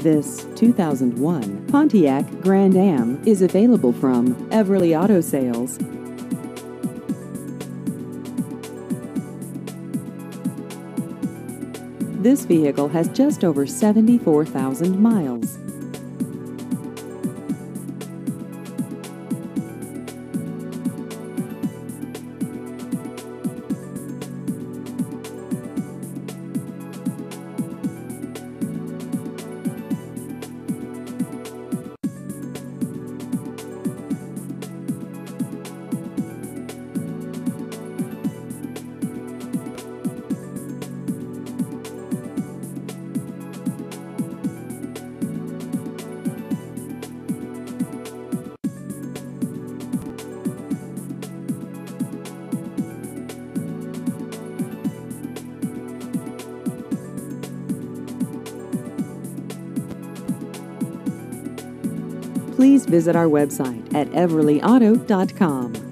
This 2001 Pontiac Grand Am is available from Everly Auto Sales. This vehicle has just over 74,000 miles. Please visit our website at everlyauto.com.